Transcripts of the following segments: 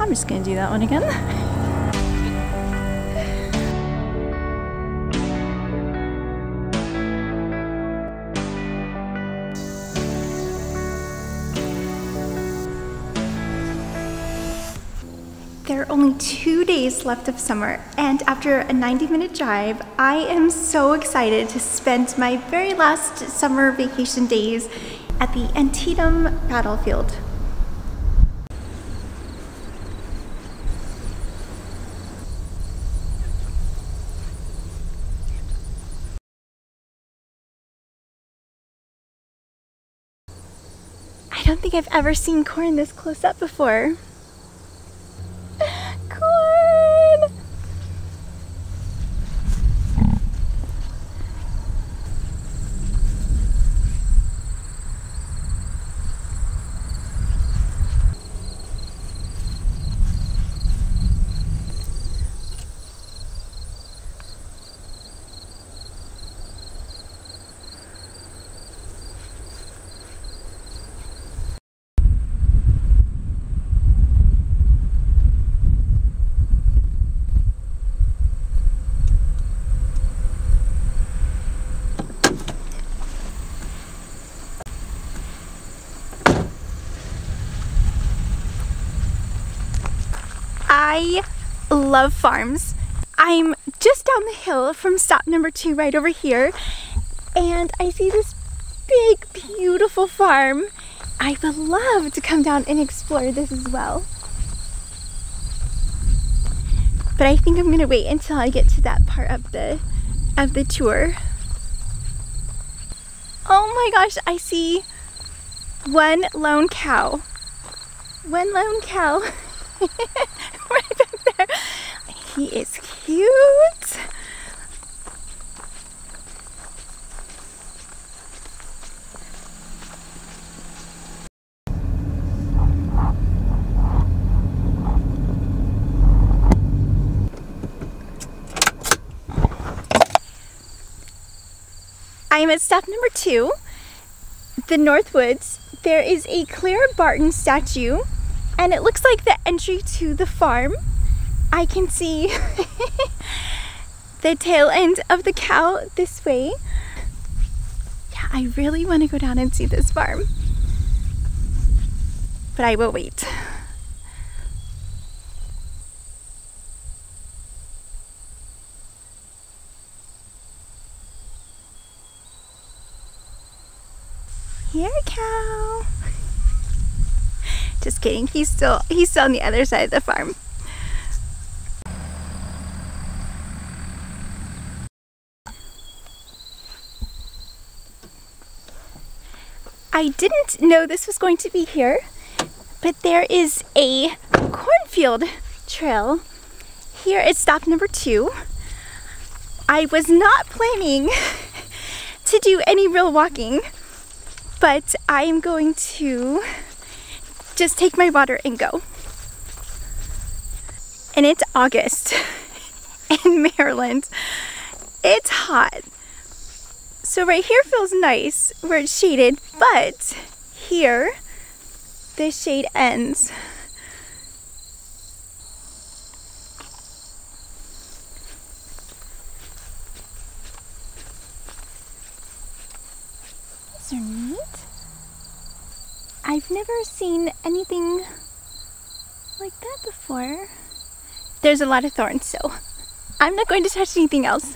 I'm just gonna do that one again. There are only two days left of summer, and after a 90 minute drive, I am so excited to spend my very last summer vacation days at the Antietam battlefield. Don't think I've ever seen corn this close up before. Corn! I love farms. I'm just down the hill from stop number two right over here and I see this big beautiful farm. I would love to come down and explore this as well. But I think I'm gonna wait until I get to that part of the of the tour. Oh my gosh, I see one lone cow. One lone cow. He is cute. I am at stop number two, the Northwoods. There is a Clara Barton statue and it looks like the entry to the farm. I can see the tail end of the cow this way. Yeah, I really want to go down and see this farm. But I will wait. Here, cow. Just kidding. He's still he's still on the other side of the farm. I didn't know this was going to be here, but there is a cornfield trail here at stop number two. I was not planning to do any real walking, but I am going to just take my water and go. And it's August in Maryland. It's hot. So right here feels nice where it's shaded, but here the shade ends. These are neat. I've never seen anything like that before. There's a lot of thorns, so I'm not going to touch anything else.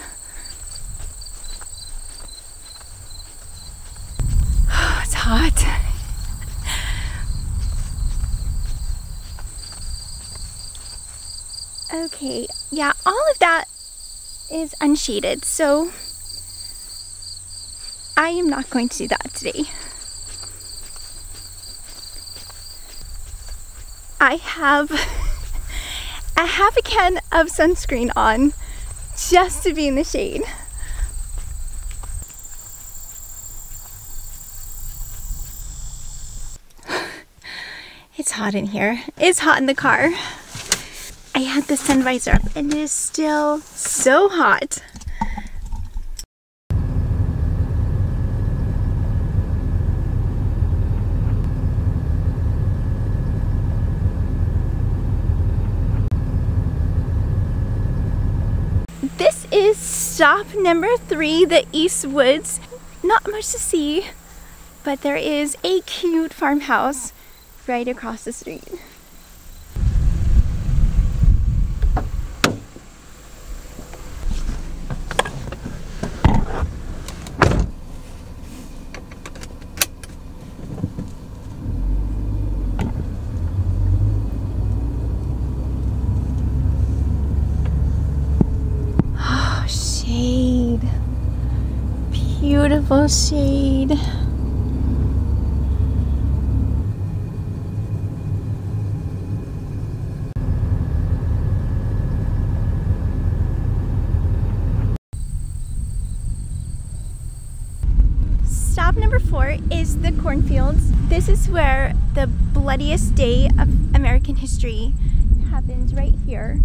it's hot. Okay, yeah, all of that is unshaded, so I am not going to do that today. I have a half a can of sunscreen on just to be in the shade. It's hot in here. It's hot in the car. I had the sun visor up and it is still so hot. This is stop number three, the East Woods. Not much to see, but there is a cute farmhouse right across the street. Shade. Stop number four is the cornfields. This is where the bloodiest day of American history happens right here.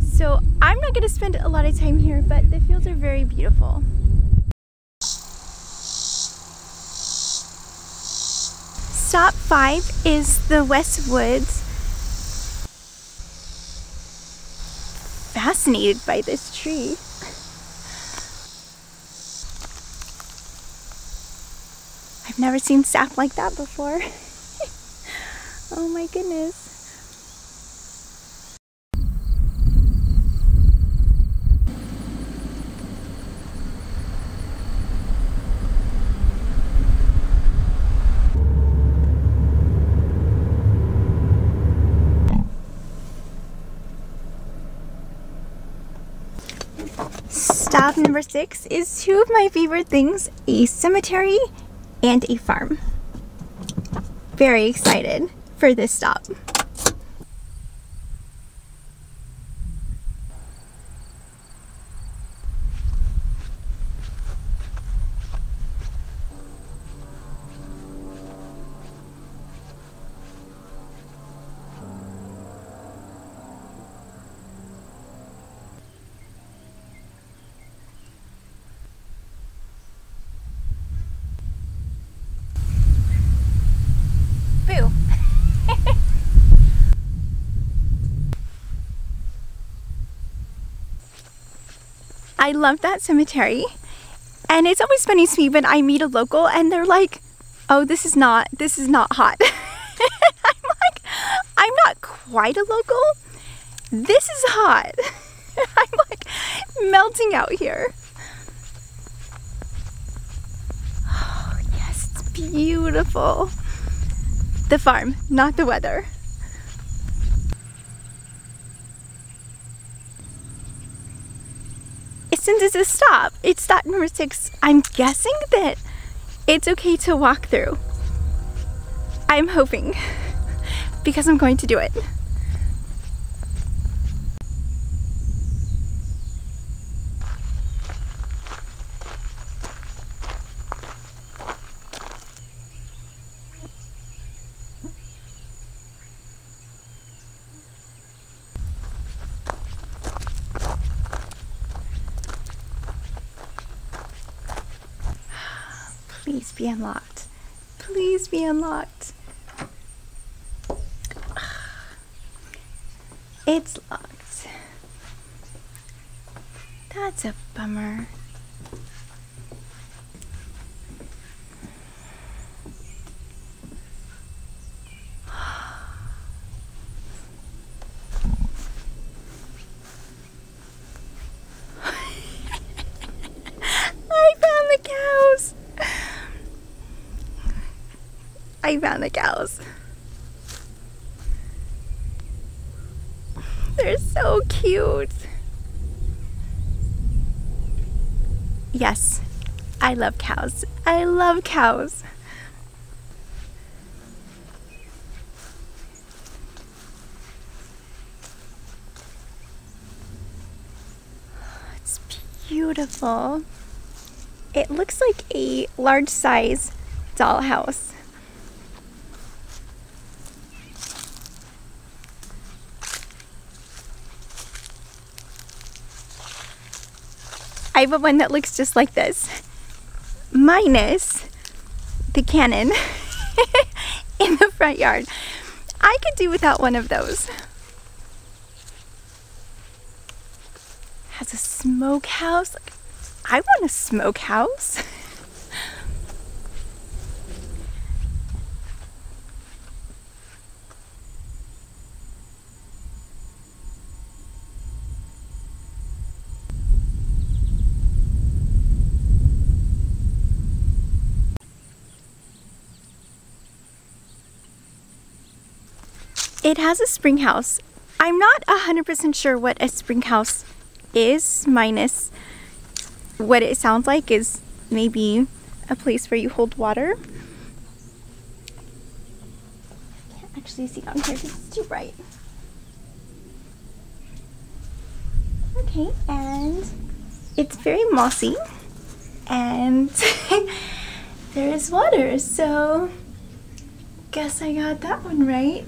So I'm not going to spend a lot of time here, but the fields are very beautiful. Stop five is the West Woods. Fascinated by this tree. I've never seen sap like that before. oh my goodness. Number six is two of my favorite things a cemetery and a farm. Very excited for this stop. I love that cemetery. And it's always funny to me when I meet a local and they're like, oh, this is not, this is not hot. I'm like, I'm not quite a local. This is hot. I'm like melting out here. Oh, yes, it's beautiful. The farm, not the weather. Since it's a stop, it's stop number six. I'm guessing that it's okay to walk through. I'm hoping because I'm going to do it. Please be unlocked. Please unlocked. It's locked. That's a bummer. I found the cows. I found the cows. They're so cute. Yes, I love cows. I love cows. It's beautiful. It looks like a large size dollhouse. I have one that looks just like this, minus the cannon in the front yard. I could do without one of those. Has a smokehouse. I want a smokehouse. It has a spring house. I'm not 100% sure what a spring house is, minus what it sounds like is maybe a place where you hold water. I can't actually see down here because it's too bright. Okay, and it's very mossy and there is water, so guess I got that one right.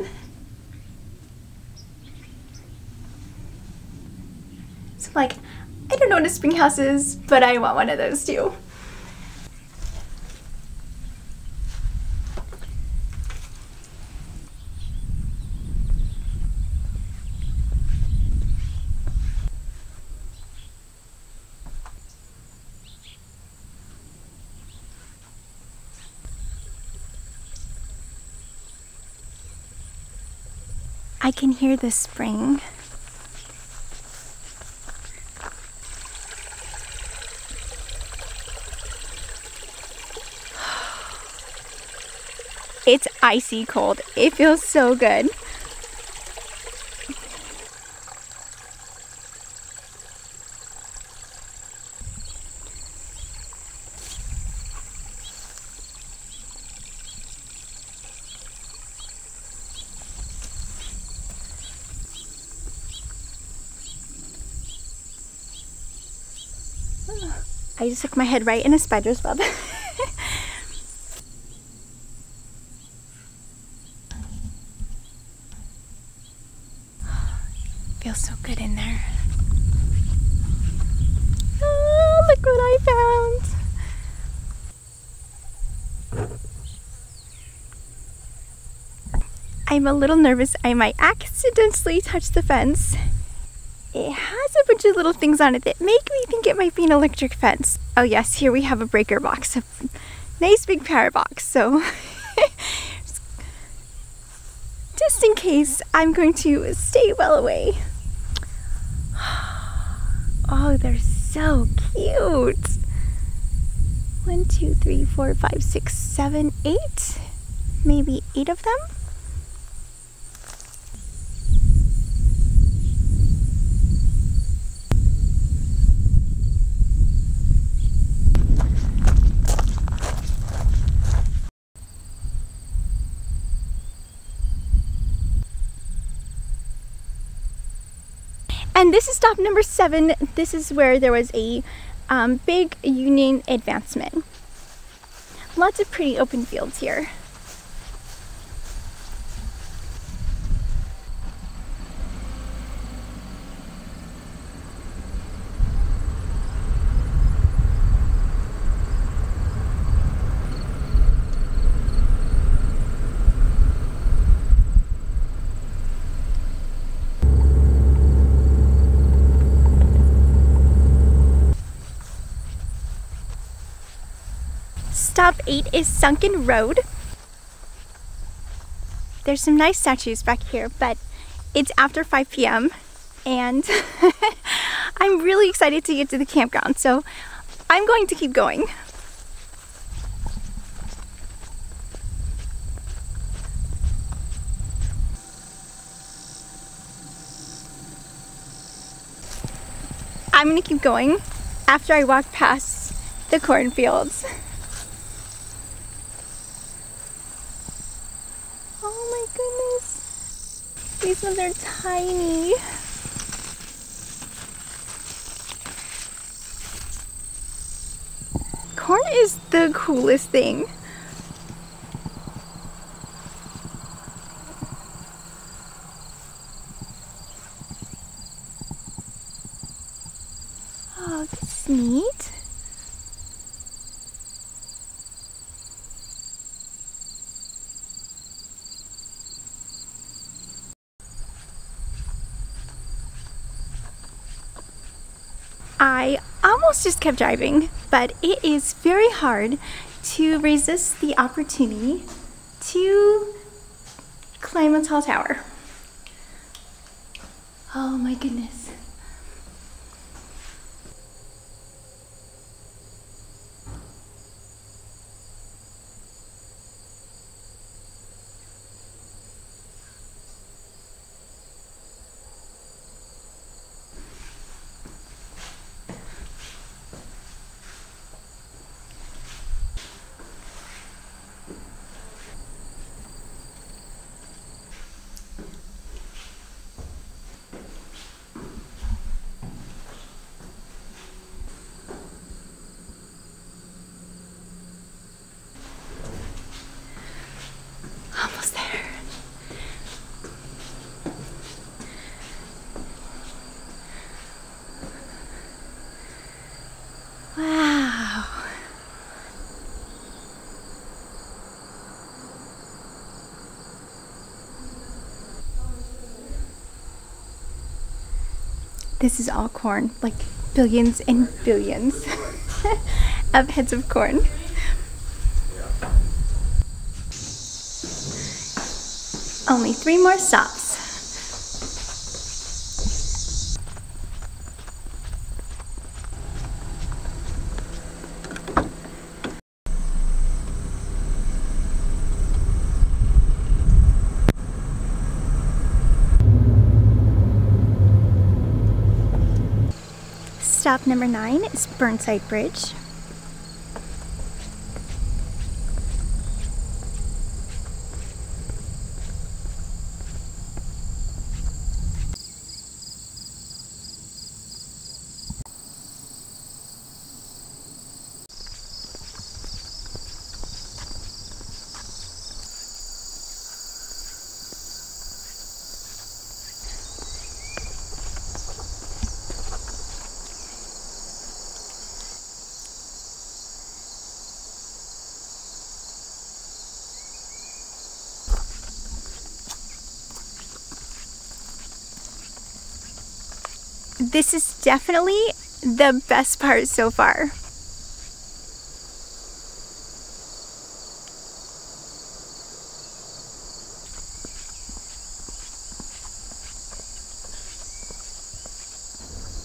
So like, I don't know what a spring house but I want one of those too. I can hear the spring. It's icy cold. It feels so good. I just took my head right in a spider's web. Feels so good in there. Oh, look what I found. I'm a little nervous I might accidentally touch the fence. It has a bunch of little things on it that make me think it might be an electric fence. Oh yes, here we have a breaker box, a nice big power box. So just in case, I'm going to stay well away. Oh, they're so cute. One, two, three, four, five, six, seven, eight. Maybe eight of them. This is stop number seven. This is where there was a um, big Union advancement. Lots of pretty open fields here. Stop 8 is Sunken Road. There's some nice statues back here, but it's after 5 p.m. and I'm really excited to get to the campground, so I'm going to keep going. I'm gonna keep going after I walk past the cornfields. These ones are tiny. Corn is the coolest thing. Oh, that's neat. I almost just kept driving, but it is very hard to resist the opportunity to climb a tall tower. Oh my goodness. This is all corn, like billions and billions of heads of corn. Only three more stops. Stop number nine is Burnside Bridge. This is definitely the best part so far.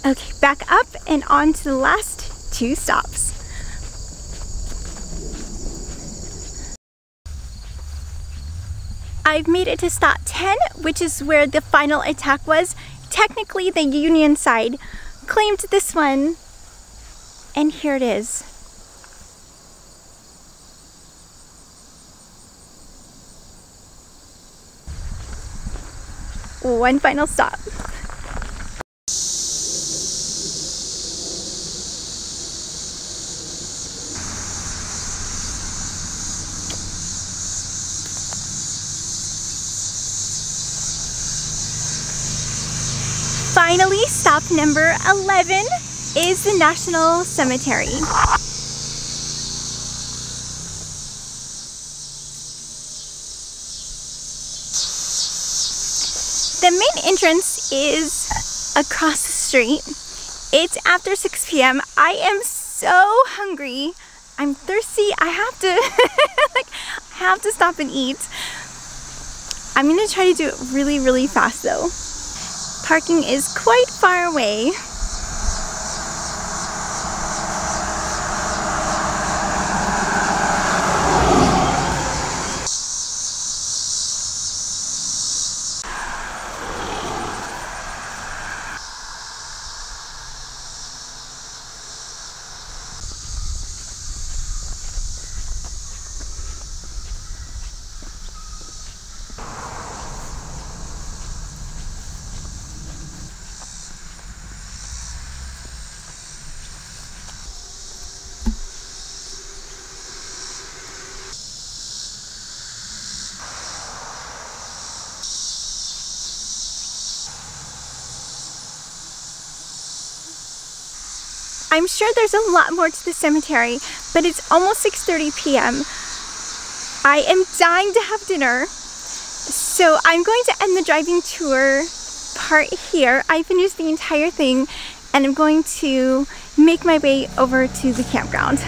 Okay, back up and on to the last two stops. I've made it to stop 10, which is where the final attack was. Technically, the Union side claimed this one, and here it is. One final stop. Finally, stop number 11 is the National Cemetery. The main entrance is across the street. It's after 6 p.m. I am so hungry. I'm thirsty. I have to like have to stop and eat. I'm gonna try to do it really, really fast though. Parking is quite far away. I'm sure there's a lot more to the cemetery, but it's almost 6.30 p.m. I am dying to have dinner, so I'm going to end the driving tour part here. I finished the entire thing and I'm going to make my way over to the campground.